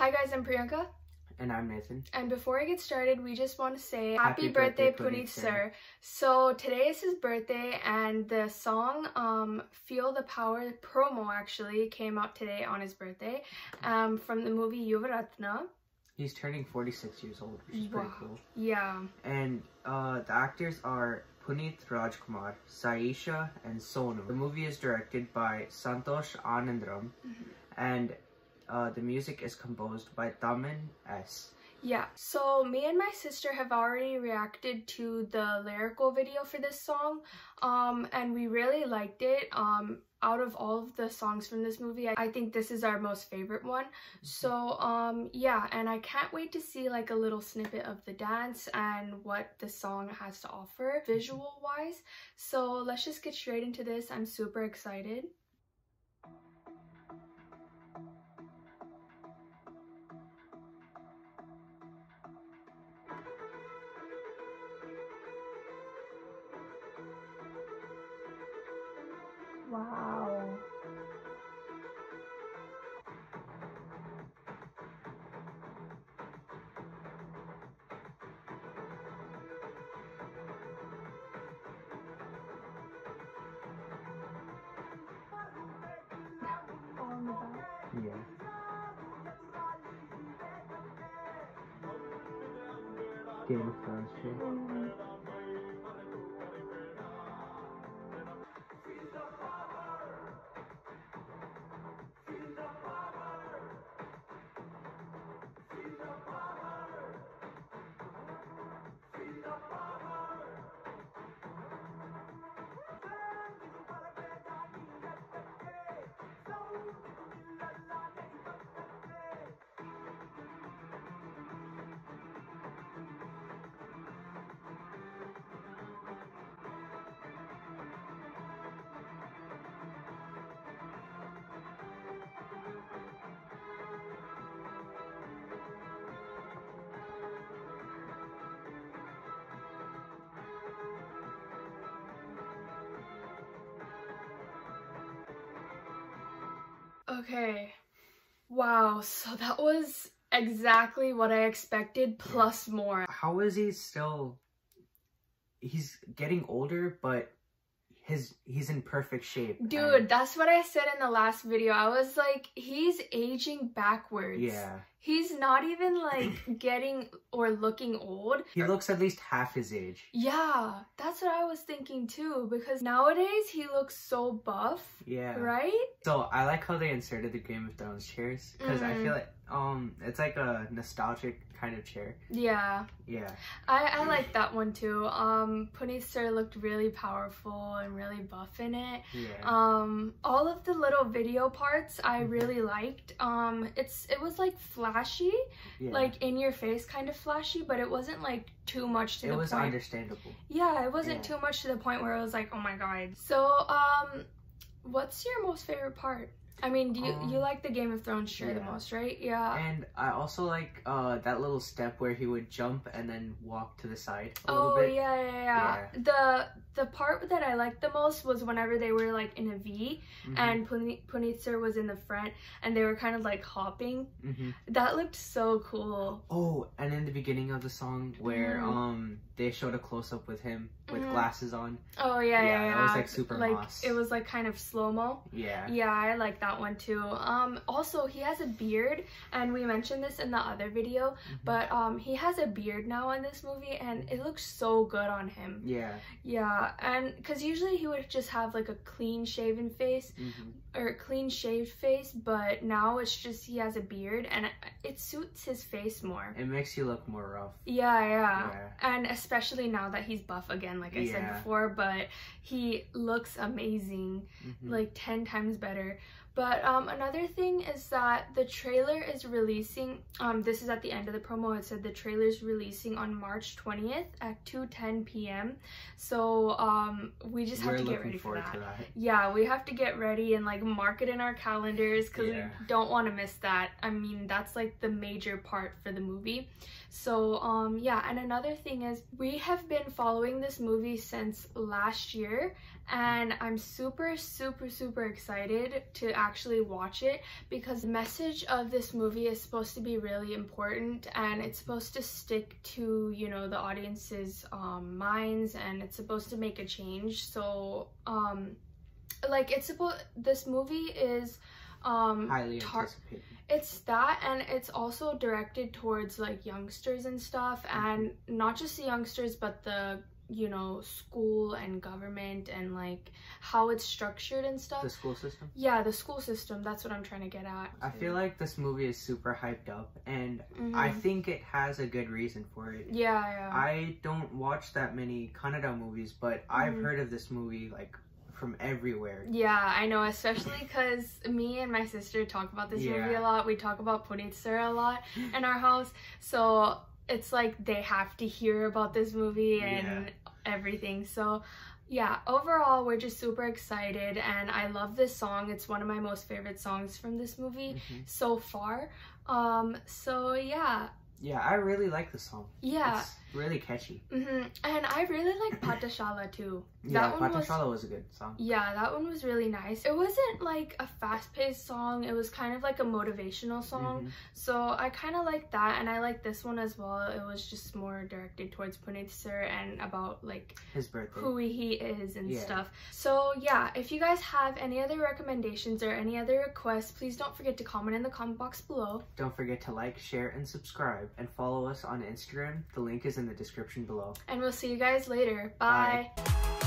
Hi guys, I'm Priyanka. And I'm Nathan. And before I get started, we just want to say Happy happy, birthday, birthday, Puneeth sir. So today is his birthday and the song um, Feel the Power promo actually came out today on his birthday um, from the movie Yuvarathnaa. He's turning 46 years old, which is pretty cool. Yeah. And uh, the actors are Puneeth Rajkumar, Sayyeshaa, and Sonu. The movie is directed by Santhosh Ananddram, and uh, the music is composed by Thaman S. Yeah, so me and my sister have already reacted to the lyrical video for this song, um, and we really liked it. Um, out of all of the songs from this movie, I, I think this is our most favorite one. So, um, yeah, and I can't wait to see like a little snippet of the dance and what the song has to offer visual-wise. So let's just get straight into this. I'm super excited. Wow. On the back. Yeah. Game of Thrones Okay. Wow, so that was exactly what I expected plus more. How is he still? He's getting older, but his he's in perfect shape. and- Dude, that's what I said in the last video. I was like, he's aging backwards. yeah, He's not even like getting or looking old. he looks at least half his age. Yeah, that's what I was thinking too because nowadays he looks so buff, Yeah. right? So I like how they inserted the Game of Thrones chairs because I Mhm. feel like um it's like a nostalgic kind of chair. Yeah. Yeah. I, I like that one too. Um, Sir looked really powerful and really buff in it. Yeah. Um, all of the little video parts I really liked. Um, it's it was like flashy, yeah. like in your face kind of flashy, but it wasn't like too much to it the point. It was understandable. yeah, it wasn't Yeah. too much to the point where I was like, oh my god. So, um, what's your most favorite part? I mean, do you you Um, like the Game of Thrones shirt the most, right? Yeah. And I also like uh that little step where he would jump and then walk to the side a Oh little bit. yeah, yeah, yeah, The the part that I liked the most was whenever they were like in a V Mhm, and Puneeth, Puneeth was in the front and they were kind of like hopping. mhm. That looked so cool. Oh, and in the beginning of the song where Mhm. um they showed a close up with him with Mhm. glasses on. Oh yeah, yeah, Yeah, yeah. that was, like, super like moss. it was like kind of slow mo. Yeah. Yeah, I like that one too. Um, also he has a beard, and we mentioned this in the other video, Mhm. but um, he has a beard now in this movie, and it looks so good on him. Yeah. Yeah, and because usually he would just have like a clean shaven face mhm. or clean shaved face, but now it's just he has a beard, and it, it suits his face more. It makes you look more rough. Yeah, yeah. Yeah. And especially now that he's buff again, like I said before, but he looks amazing, Mhm. like 10 times better. But um, another thing is that the trailer is releasing, um, this is at the end of the promo, it said the trailer is releasing on March 20th at 2.10 p.m. So um, we just have We're to get ready for that. that. Yeah, we have to get ready and like mark it in our calendars because Yeah. we don't want to miss that. I mean, that's like the major part for the movie. So, um, yeah, and another thing is we have been following this movie since last year, and I'm super, super, super excited to actually watch it because the message of this movie is supposed to be really important and it's supposed to stick to you know the audience's um, minds and it's supposed to make a change so um like it's supposed this movie is um Highly anticipated. it's that and it's also directed towards like youngsters and stuff and not just the youngsters but the you know school and government and like how it's structured and stuff The school system. yeah the school system that's what i'm trying to get at I feel like this movie is super hyped up, and Mhm. I think it has a good reason for it. yeah yeah I don't watch that many Kannada movies, but I've Mhm. heard of this movie like from everywhere. Yeah, I know, especially because me and my sister talk about this movie a lot. We talk about Puneeth Sir a lot in our house. So it's like they have to hear about this movie and everything. So yeah, overall, we're just super excited and I love this song. It's one of my most favorite songs from this movie Mhm. so far. Um, so yeah, Yeah, I really like the song. yeah. It's really catchy. hmm And I really like Patashala too. Yeah, That one was- Patashala was... a good song. Yeah, that one was really nice. It wasn't like a fast paced song, it was kind of like a motivational song. Mhm. So I kind of like that, and I like this one as well. It was just more directed towards Puneeth Sir and about like His birthday. who he is and Yeah. stuff. So yeah, if you guys have any other recommendations or any other requests, please don't forget to comment in the comment box below. Don't forget to like, share, and subscribe, and follow us on Instagram. The link is in the description below. And we'll see you guys later. Bye. Bye.